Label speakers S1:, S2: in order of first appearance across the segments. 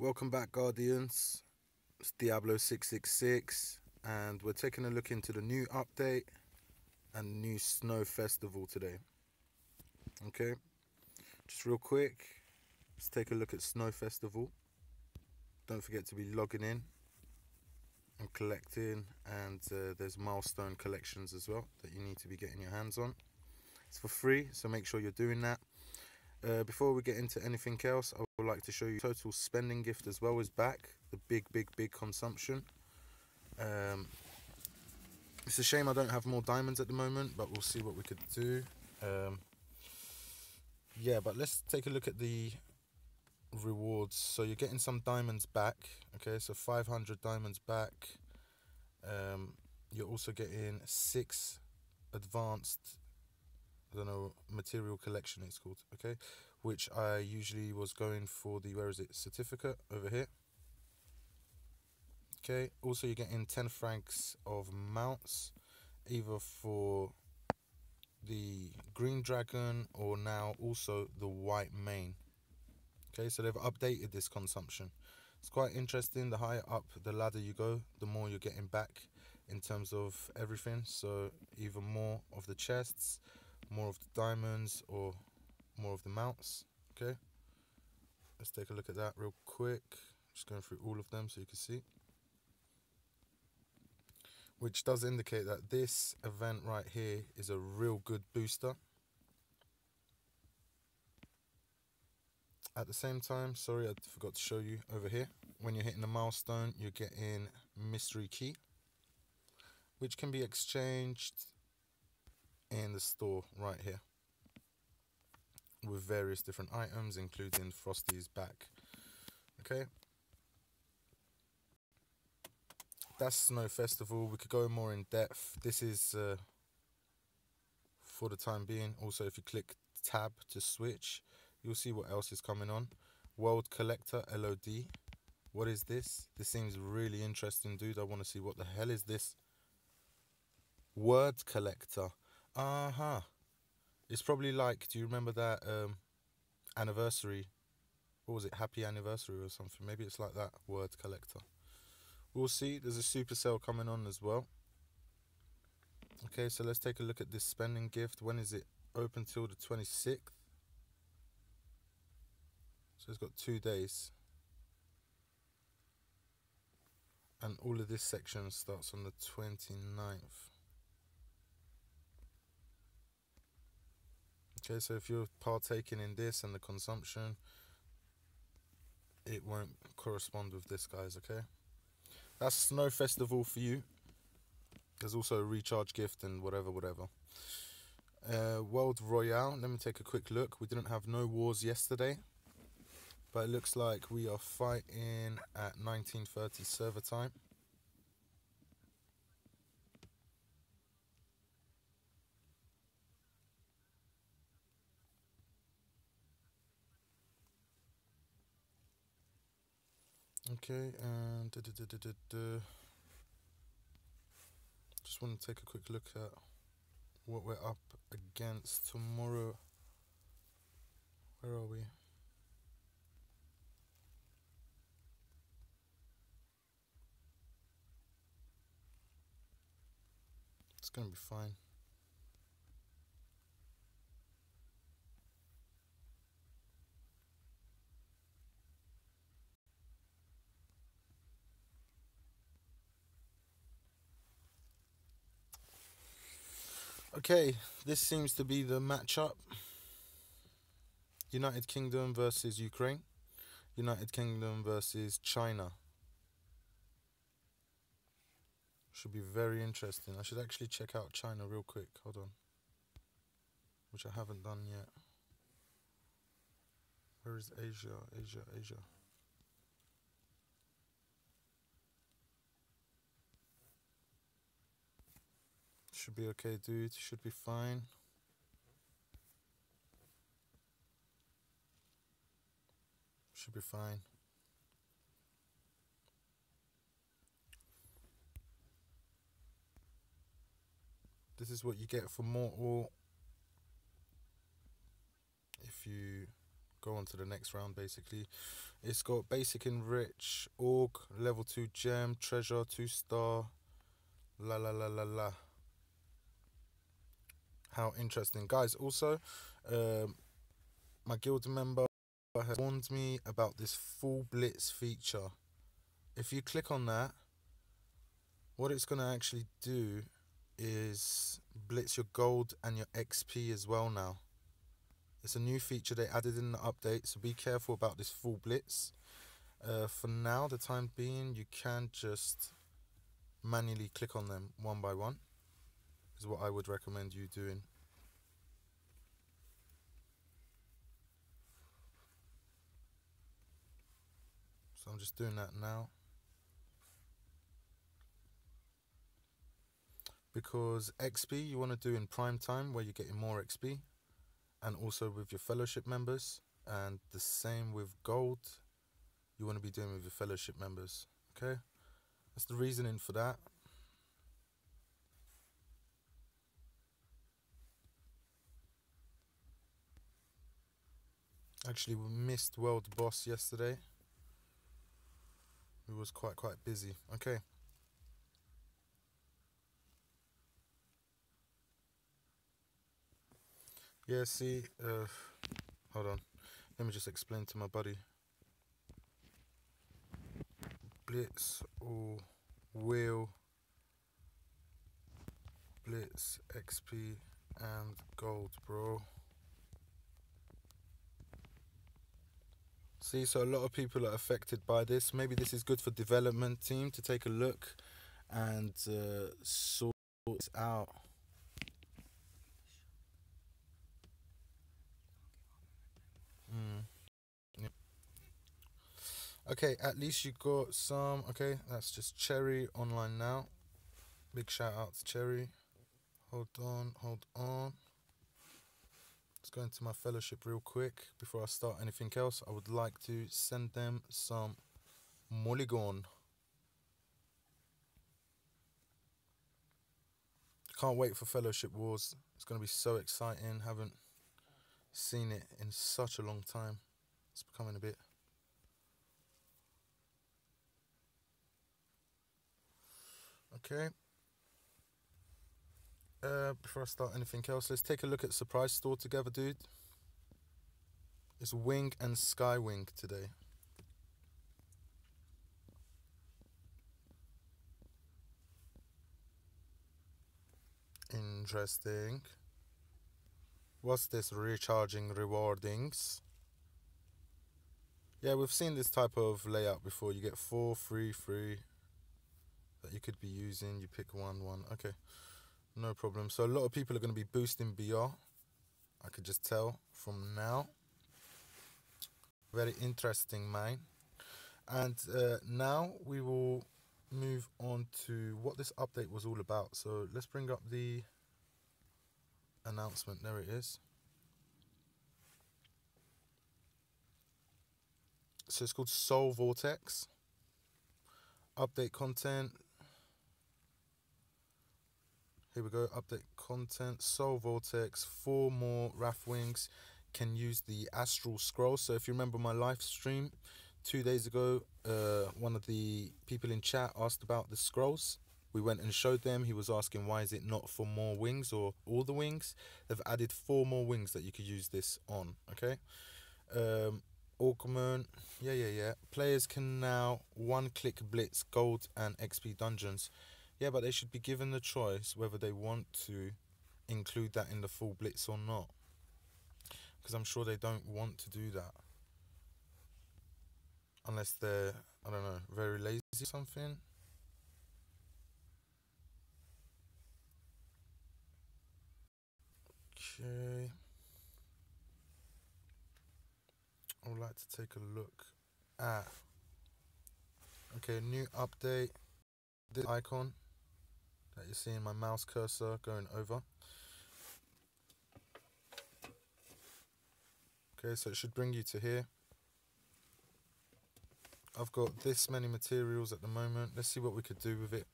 S1: Welcome back, Guardians. It's Diablo666, and we're taking a look into the new update and new Snow Festival today. Okay, just real quick, let's take a look at Snow Festival. Don't forget to be logging in and collecting, and uh, there's milestone collections as well that you need to be getting your hands on. It's for free, so make sure you're doing that. Uh, before we get into anything else, I would like to show you total spending gift as well as back. The big, big, big consumption. Um, it's a shame I don't have more diamonds at the moment, but we'll see what we could do. Um, yeah, but let's take a look at the rewards. So you're getting some diamonds back. Okay, so 500 diamonds back. Um, you're also getting six advanced I don't know material collection it's called okay? Which I usually was going for the where is it certificate over here. Okay also you're getting 10 francs of mounts either for the green dragon or now also the white mane okay so they've updated this consumption. It's quite interesting the higher up the ladder you go the more you're getting back in terms of everything. So even more of the chests more of the diamonds or more of the mounts okay? Let's take a look at that real quick. Just going through all of them so you can see. Which does indicate that this event right here is a real good booster. At the same time sorry I forgot to show you over here. When you're hitting a milestone you're getting mystery key which can be exchanged in the store right here with various different items including Frosty's back. Okay. That's Snow Festival. We could go more in depth. This is uh, for the time being. Also if you click tab to switch you'll see what else is coming on. World Collector LOD what is this? This seems really interesting dude. I want to see what the hell is this. Word Collector uh huh. It's probably like, do you remember that um, anniversary? What was it? Happy anniversary or something? Maybe it's like that. Word collector. We'll see. There's a super sale coming on as well. Okay, so let's take a look at this spending gift. When is it open till the 26th? So it's got two days. And all of this section starts on the 29th. Okay, so if you're partaking in this and the consumption, it won't correspond with this, guys, okay? That's Snow Festival for you. There's also a recharge gift and whatever, whatever. Uh, World Royale, let me take a quick look. We didn't have no wars yesterday, but it looks like we are fighting at 1930 server time. Okay, and just want to take a quick look at what we're up against tomorrow. Where are we? It's gonna be fine. Okay, this seems to be the matchup. United Kingdom versus Ukraine. United Kingdom versus China. Should be very interesting. I should actually check out China real quick. Hold on. Which I haven't done yet. Where is Asia? Asia, Asia. Should be okay, dude. Should be fine. Should be fine. This is what you get for more if you go on to the next round basically. It's got basic enrich, org, level 2 gem, treasure, 2 star, la la la la la. How interesting. Guys, also, um, my guild member has warned me about this full blitz feature. If you click on that, what it's going to actually do is blitz your gold and your XP as well now. It's a new feature they added in the update, so be careful about this full blitz. Uh, for now, the time being, you can just manually click on them one by one, is what I would recommend you doing. So I'm just doing that now. because XP you want to do in prime time where you're getting more XP and also with your fellowship members and the same with gold you want to be doing with your fellowship members okay that's the reasoning for that actually we missed world boss yesterday we was quite quite busy okay Yeah, see, uh, hold on. Let me just explain to my buddy. Blitz or wheel, Blitz, XP, and gold, bro. See, so a lot of people are affected by this. Maybe this is good for development team to take a look and uh, sort this out. Okay, at least you got some. Okay, that's just Cherry online now. Big shout out to Cherry. Hold on, hold on. Let's go into my fellowship real quick before I start anything else. I would like to send them some Mulligan. Can't wait for Fellowship Wars. It's going to be so exciting. Haven't seen it in such a long time. It's becoming a bit Okay. Uh, before I start anything else, let's take a look at Surprise Store together, dude. It's Wing and Skywing today. Interesting. What's this recharging rewardings? Yeah, we've seen this type of layout before. You get four, three, three, that you could be using. You pick one, one. Okay, no problem. So a lot of people are going to be boosting BR. I could just tell from now. Very interesting, man. And uh, now we will move on to what this update was all about. So let's bring up the announcement. There it is. So it's called Soul Vortex. Update content, here we go, update content, Soul Vortex, four more Wrath Wings can use the Astral Scroll. So if you remember my live stream two days ago, uh, one of the people in chat asked about the scrolls. We went and showed them. He was asking why is it not for more wings or all the wings. They've added four more wings that you could use this on. Okay. Um, Orkman, yeah, yeah, yeah. Players can now one-click blitz gold and XP dungeons yeah, but they should be given the choice whether they want to include that in the full blitz or not. Because I'm sure they don't want to do that. Unless they're, I don't know, very lazy or something. Okay. I would like to take a look at. Okay, new update. This icon that you're seeing my mouse cursor going over. Okay, so it should bring you to here. I've got this many materials at the moment. Let's see what we could do with it.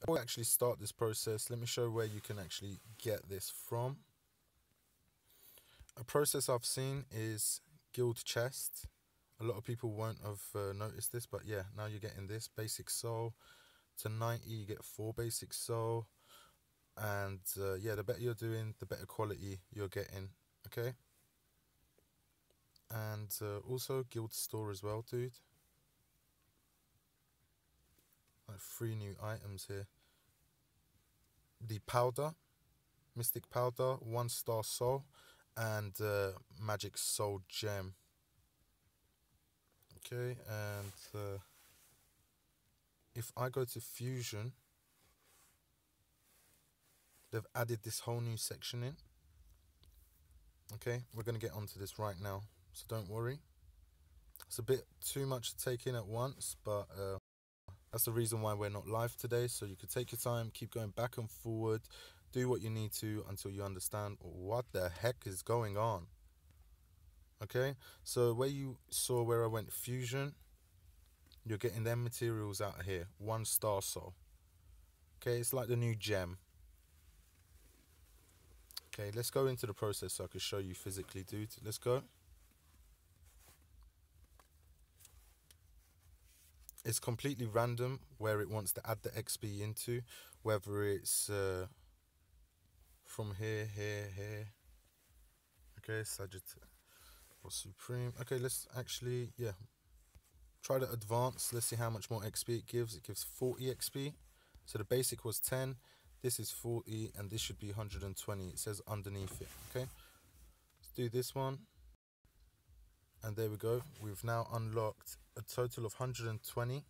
S1: Before we actually start this process, let me show where you can actually get this from. a process I've seen is guild chest. A lot of people won't have uh, noticed this, but yeah, now you're getting this basic soul. To 90, you get four basic soul. And uh, yeah, the better you're doing, the better quality you're getting. Okay. And uh, also guild store as well, dude. Like three new items here. The powder, mystic powder, one star soul, and uh, magic soul gem. Okay, and uh, if I go to fusion, they've added this whole new section in. Okay, we're going to get onto this right now, so don't worry. It's a bit too much to take in at once, but uh, that's the reason why we're not live today. So you could take your time, keep going back and forward, do what you need to until you understand what the heck is going on. Okay, so where you saw where I went fusion, you're getting them materials out here. One star soul. Okay, it's like the new gem. Okay, let's go into the process so I can show you physically, dude. Let's go. It's completely random where it wants to add the XP into, whether it's uh, from here, here, here. Okay, Sagittarius or Supreme. Okay, let's actually, yeah, try to advance. Let's see how much more XP it gives. It gives 40 XP. So the basic was 10. This is 40 and this should be 120. It says underneath it. Okay, let's do this one. And there we go. We've now unlocked a total of 120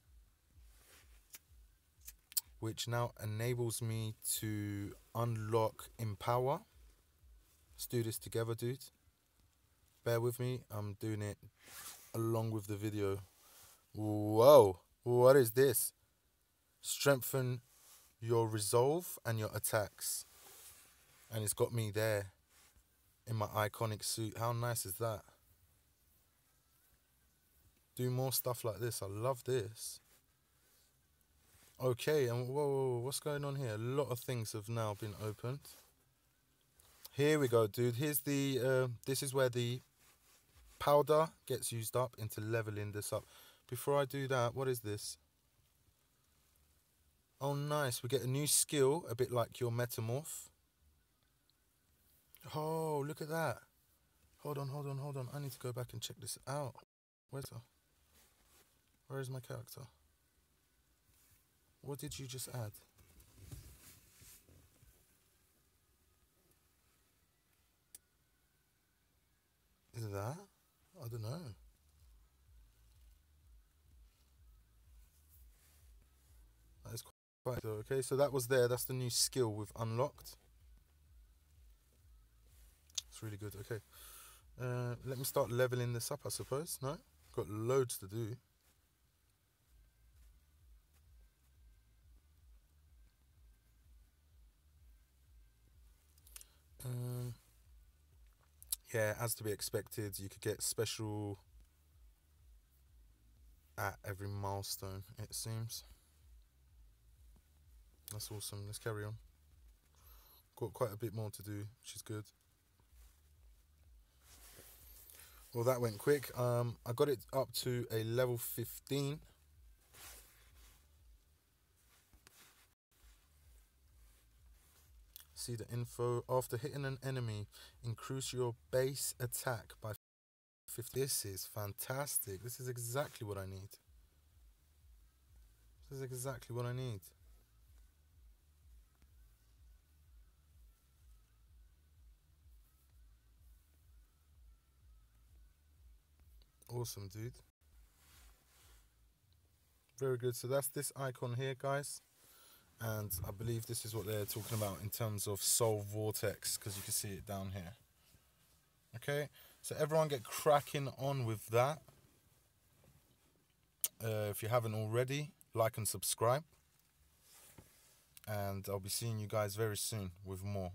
S1: which now enables me to unlock Empower. Let's do this together, dude. Bear with me, I'm doing it along with the video. Whoa, what is this? Strengthen your resolve and your attacks. And it's got me there in my iconic suit. How nice is that? Do more stuff like this. I love this. Okay, and whoa, whoa, what's going on here? A lot of things have now been opened. Here we go, dude. Here's the, uh, this is where the powder gets used up into leveling this up. Before I do that, what is this? Oh, nice. We get a new skill, a bit like your metamorph. Oh, look at that. Hold on, hold on, hold on. I need to go back and check this out. Where's her? Where is my character? What did you just add? Is that? I don't know. So. Okay, so that was there. That's the new skill we've unlocked. It's really good. Okay. Uh, let me start leveling this up, I suppose. No? Got loads to do. Um, yeah, as to be expected, you could get special at every milestone, it seems. That's awesome. Let's carry on. Got quite a bit more to do, which is good. Well, that went quick. Um, I got it up to a level 15. See the info. After hitting an enemy, increase your base attack by 50. This is fantastic. This is exactly what I need. This is exactly what I need. Awesome, dude. Very good. So that's this icon here, guys and I believe this is what they're talking about in terms of Soul Vortex because you can see it down here. Okay, so everyone get cracking on with that. Uh, if you haven't already, like and subscribe. And I'll be seeing you guys very soon with more.